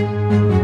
Música